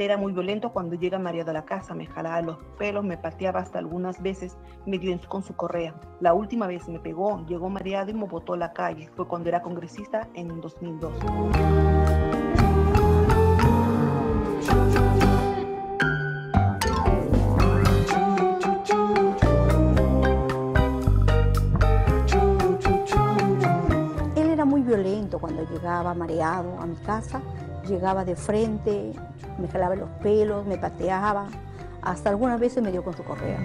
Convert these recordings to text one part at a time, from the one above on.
era muy violento cuando llega mareado a la casa, me jalaba los pelos, me pateaba hasta algunas veces, me dio con su correa. La última vez me pegó, llegó mareado y me botó a la calle. Fue cuando era congresista en 2002. Muy violento cuando llegaba mareado a mi casa, llegaba de frente, me jalaba los pelos, me pateaba, hasta algunas veces me dio con su correa.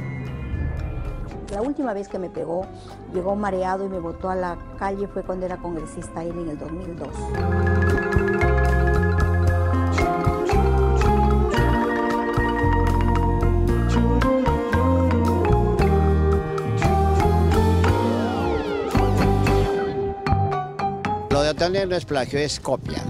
La última vez que me pegó, llegó mareado y me botó a la calle fue cuando era congresista él en el 2002. De no es plagio, es copia.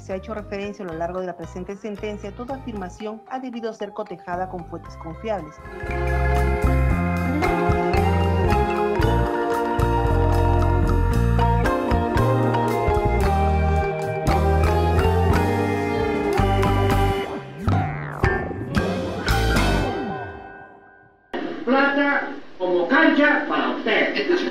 Se ha hecho referencia a lo largo de la presente sentencia, toda afirmación ha debido ser cotejada con fuentes confiables. plata como cancha para usted.